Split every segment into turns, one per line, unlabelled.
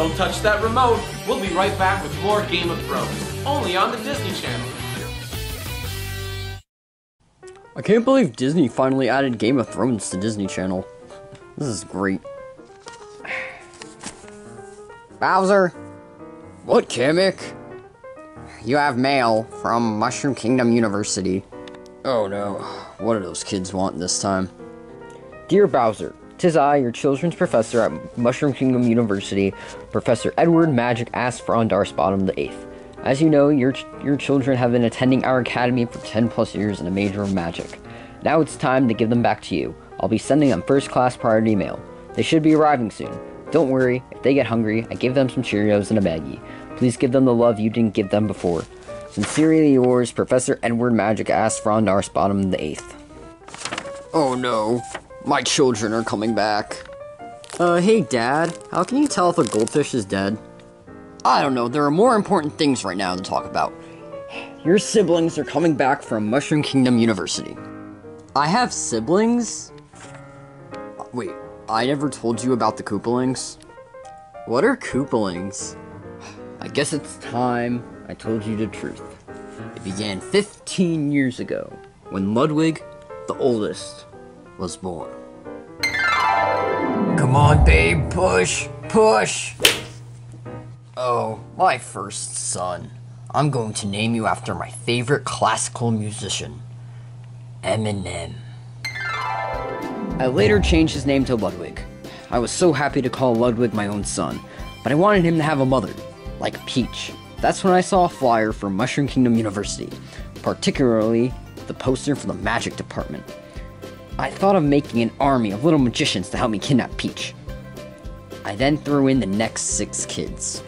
Don't touch that remote. We'll be right back with more Game of Thrones, only on the Disney Channel.
I can't believe Disney finally added Game of Thrones to Disney Channel. This is great. Bowser! What, Kamek? You have mail from Mushroom Kingdom University. Oh no, what do those kids want this time? Dear Bowser, tis I, your children's professor at Mushroom Kingdom University, Professor Edward Magic Aspharondarsbottom the Eighth. As you know, your, ch- your children have been attending our academy for 10 plus years in a major of magic. Now it's time to give them back to you. I'll be sending them first class priority mail. They should be arriving soon. Don't worry, if they get hungry, I give them some Cheerios and a baggie. Please give them the love you didn't give them before. Sincerely yours, Professor Edward Magic Aspharondarsbottom the Eighth. Oh no, my children are coming back. Uh, hey Dad, how can you tell if a goldfish is dead? I don't know, there are more important things right now to talk about. Your siblings are coming back from Mushroom Kingdom University. I have siblings? Wait, I never told you about the Koopalings? What are Koopalings? I guess it's time I told you the truth. It began 15 years ago, when Ludwig, the oldest, was born. Come on, babe, push, push! Oh, my first son. I'm going to name you after my favorite classical musician, Eminem. I later changed his name to Ludwig. I was so happy to call Ludwig my own son, but I wanted him to have a mother, like Peach. That's when I saw a flyer for Mushroom Kingdom University, particularly the poster for the magic department. I thought of making an army of little magicians to help me kidnap Peach. I then threw in the next six kids.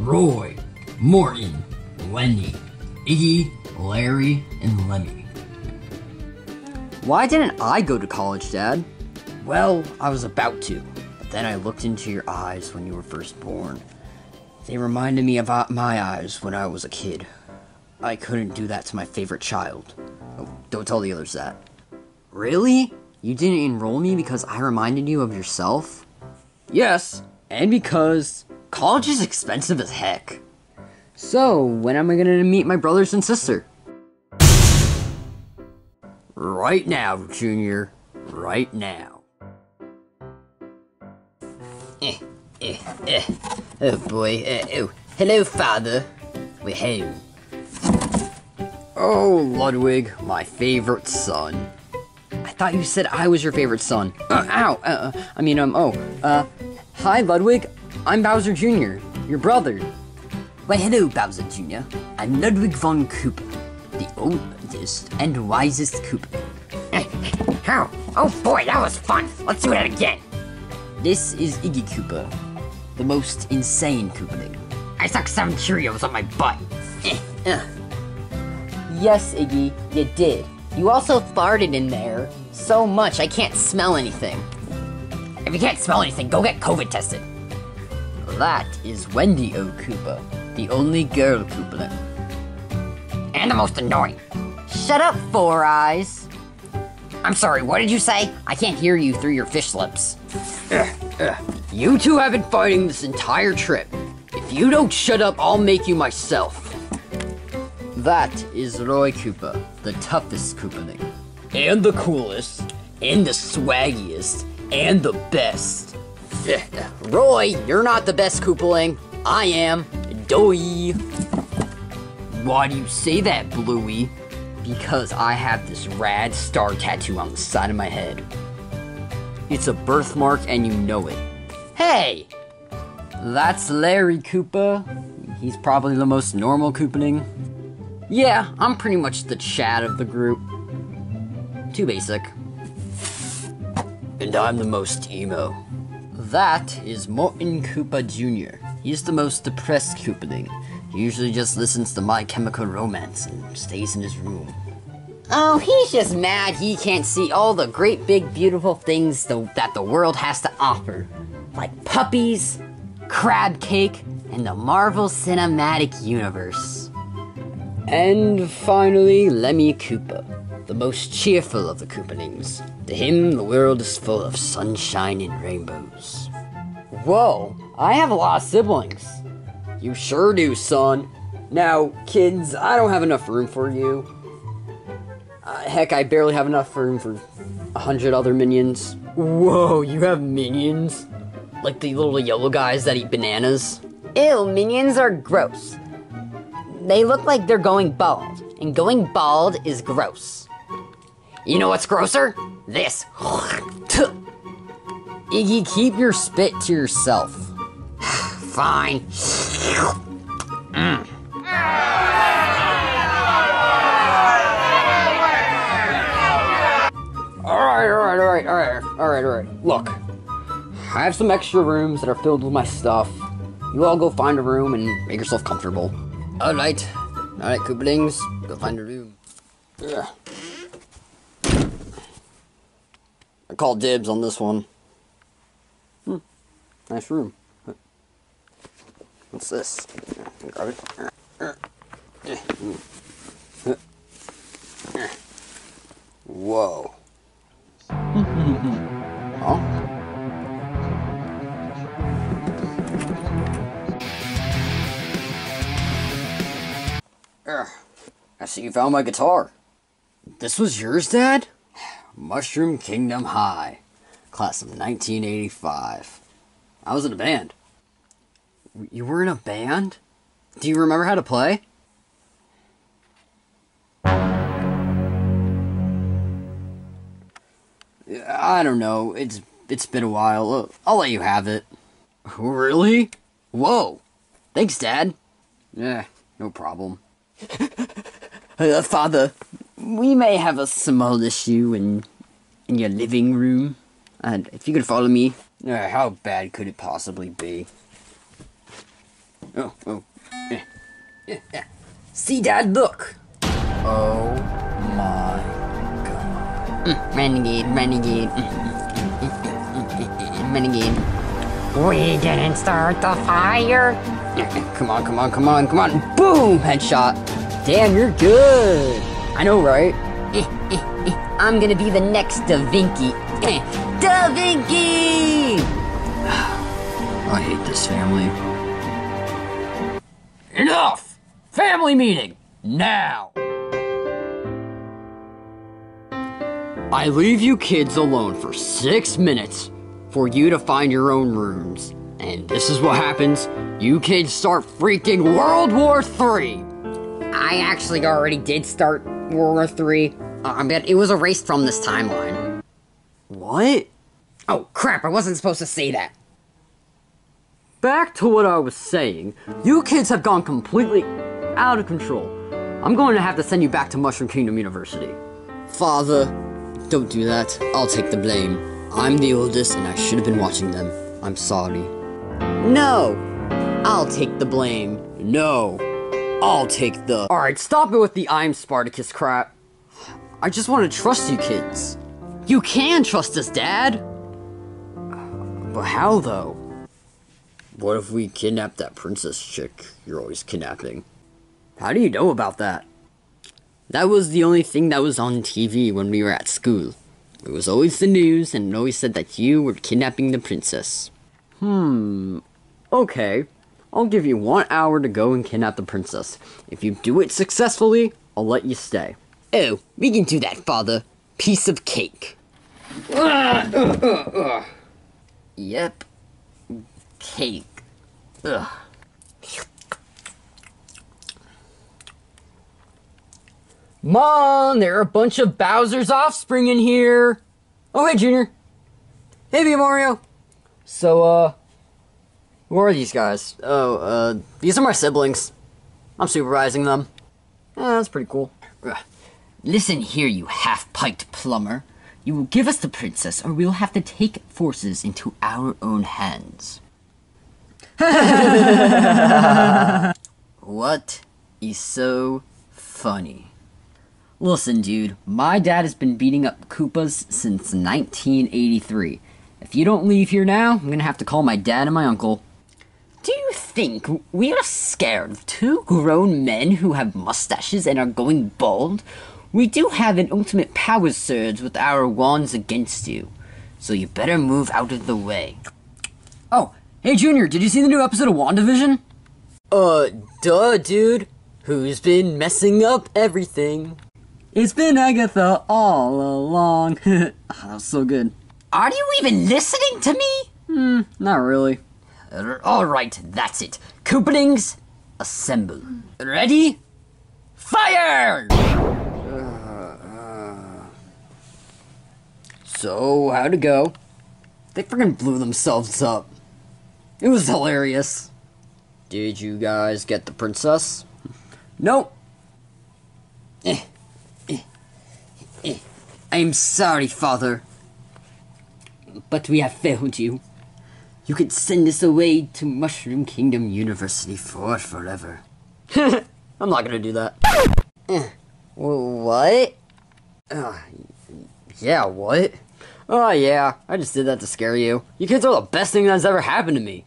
Roy, Morton, Wendy, Iggy, Larry, and Lemmy. Why didn't I go to college, Dad? Well, I was about to, but then I looked into your eyes when you were first born. They reminded me of uh, my eyes when I was a kid. I couldn't do that to my favorite child. Oh, don't tell the others that. Really? You didn't enroll me because I reminded you of yourself? Yes, and because college is expensive as heck. So, when am I gonna meet my brothers and sister? Right now, Junior. Right now. Eh, eh, eh. Oh boy. Uh, oh, hello, father. We're home. Oh, Ludwig, my favorite son. Thought you said I was your favorite son. Uh, ow. Uh, uh, I mean, um. Oh. Uh. Hi, Ludwig. I'm Bowser Jr. Your brother. Why, hello, Bowser Jr. I'm Ludwig von Koopa, the oldest and wisest Koopa.
How? Oh boy, that was fun. Let's do it again.
This is Iggy Koopa, the most insane Koopaling.
I stuck seven Cheerios on my butt.
Yes, Iggy, you did. You also farted in there so much I can't smell anything.
If you can't smell anything, go get COVID tested.
That is Wendy O. Koopa, the only girl Koopaling.
And the most annoying.
Shut up, Four Eyes.
I'm sorry, what did you say? I can't hear you through your fish lips.
You two have been fighting this entire trip. If you don't shut up, I'll make you myself. That is Roy Koopa, the toughest Koopaling. And the coolest, and the swaggiest, and the best. Roy, you're not the best Koopaling. I am. Doy. Why do you say that, Bluey? Because I have this rad star tattoo on the side of my head. It's a birthmark and you know it. Hey! That's Larry Koopa. He's probably the most normal Koopaling. Yeah, I'm pretty much the Chad of the group. Too basic. And I'm the most emo. That is Morton Koopa Jr. He's the most depressed Koopaling. He usually just listens to My Chemical Romance and stays in his room. Oh, he's just mad he can't see all the great big beautiful things the, that the world has to offer. Like puppies, crab cake, and the Marvel Cinematic Universe. And finally, Lemmy Koopa, the most cheerful of the Koopalings. To him, the world is full of sunshine and rainbows. Whoa, I have a lot of siblings. You sure do, son. Now, kids, I don't have enough room for you. Uh, heck, I barely have enough room for a hundred other minions. Whoa, you have minions? Like the little yellow guys that eat bananas?
Ew, minions are gross. They look like they're going bald, and going bald is gross. You know what's grosser? This.
Iggy, keep your spit to yourself.
Fine. Mm.
Alright, alright, alright, alright, alright, alright. Look, I have some extra rooms that are filled with my stuff. You all go find a room and make yourself comfortable. Alright, alright, Koopalings, go find a room. Ugh. I call dibs on this one. Hmm, nice room. What's this? Grab it. Whoa. Huh? Ugh. I see you found my guitar. This was yours, Dad? Mushroom Kingdom High, class of 1985. I was in a band. You were in a band? Do you remember how to play? I don't know. It's it's been a while. Uh, I'll let you have it. Really? Whoa. Thanks, Dad. Yeah, no problem. Uh, Father, we may have a small issue in in your living room. And if you could follow me. Uh, how bad could it possibly be? Oh, oh. Eh, eh, eh. See, Dad, look. Oh my god.
Mm, renegade, renegade. Mm, mm, renegade. We didn't start the fire.
Eh, eh, come on, come on, come on, come on. Boom! Headshot. Damn, you're good. I know, right?
I'm gonna be the next Da Vinci. Da Vinci!
I hate this family. Enough! Family meeting! Now! I leave you kids alone for six minutes for you to find your own rooms. And this is what happens. You kids start freaking World War III!
I actually already did start World War Three. Uh, I it was erased from this timeline.
What?
Oh crap! I wasn't supposed to say that.
Back to what I was saying. You kids have gone completely out of control. I'm going to have to send you back to Mushroom Kingdom University. Father, don't do that. I'll take the blame. I'm the oldest and I should have been watching them. I'm sorry. No! I'll take the blame. No! I'll take the. Alright, stop it with the I'm Spartacus crap. I just want to trust you kids. You can trust us, Dad! But how, though? What if we kidnap that princess chick you're always kidnapping? How do you know about that? That was the only thing that was on TV when we were at school. It was always the news, and it always said that you were kidnapping the princess. Hmm. Okay. I'll give you one hour to go and kidnap the princess. If you do it successfully, I'll let you stay. Oh, we can do that, father. Piece of cake. Yep. Cake. Ugh. Mom, there are a bunch of Bowser's offspring in here. Oh, hey, Junior. Hey, Mario. So, uh, who are these guys? Oh, uh, these are my siblings. I'm supervising them. Yeah, that's pretty cool. Ugh.
Listen here, you half-piped plumber. You will give us the princess, or we will have to take forces into our own hands.
What is so funny? Listen, dude, my dad has been beating up Koopas since 1983. If you don't leave here now, I'm gonna have to call my dad and my uncle. Do you think we are scared of two grown men who have mustaches and are going bald? We do have an ultimate power surge with our wands against you, so you better move out of the way.
Oh,
Hey, Junior, did you see the new episode of WandaVision?
Uh, duh, dude. Who's been messing up everything?
It's been Agatha all along. that was so good.
Are you even listening to me?
Hmm, not really.
Alright, that's it. Koopalings, assemble. Ready? Fire!
So, how'd it go? They freaking blew themselves up. It was hilarious. Did you guys get the princess? Nope. Eh, eh, eh. I'm sorry, father. But we have failed you. You could send us away to Mushroom Kingdom University for forever. I'm not gonna do that.
What?
Yeah, what? Oh, yeah, I just did that to scare you. You kids are the best thing that's ever happened to me.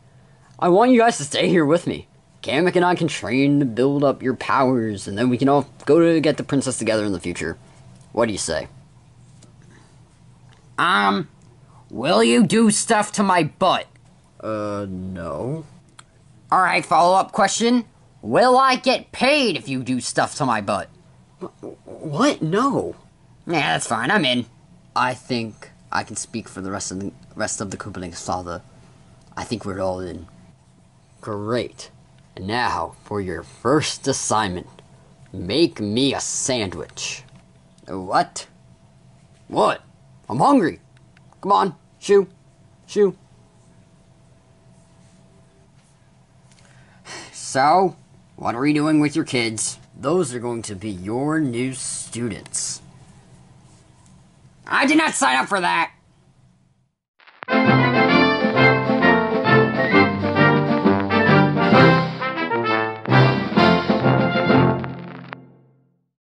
I want you guys to stay here with me. Kamek and I can train to build up your powers, and then we can all go to get the princess together in the future. What do you say?
Um, will you do stuff to my butt?
Uh, no.
Alright, follow up question. Will I get paid if you do stuff to my butt?
What? No.
Yeah, that's fine, I'm in.
I think I can speak for the rest of the rest of the Koopaling's father. I think we're all in. Great. And now for your first assignment. Make me a sandwich. What? What? I'm hungry. Come on, shoo, shoo. So, what are you doing with your kids? Those are going to be your new students.
I did not sign up for that.